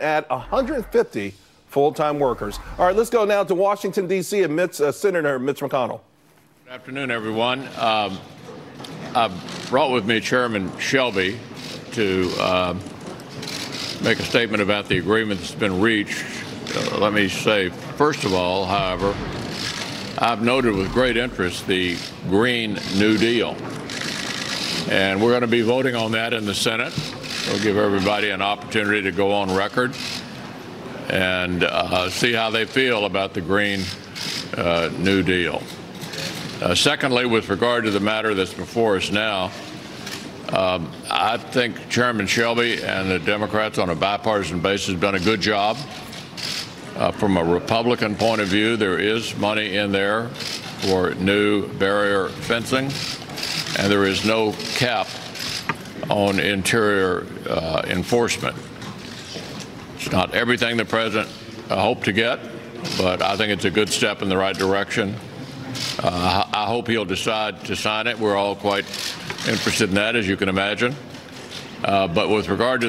add 150 full-time workers. All right, let's go now to Washington, D.C. and uh, Senator Mitch McConnell. Good afternoon, everyone. Um, I've brought with me Chairman Shelby to uh, make a statement about the agreement that's been reached. Uh, let me say, first of all, however, I've noted with great interest the Green New Deal. And we're going to be voting on that in the Senate. We'll give everybody an opportunity to go on record and uh, see how they feel about the Green uh, New Deal. Uh, secondly, with regard to the matter that's before us now, um, I think Chairman Shelby and the Democrats on a bipartisan basis have done a good job. Uh, from a Republican point of view, there is money in there for new barrier fencing, and there is no cap on interior uh, enforcement. It's not everything the president uh, hoped to get, but I think it's a good step in the right direction. Uh, I hope he'll decide to sign it. We're all quite interested in that, as you can imagine. Uh, but with regard to the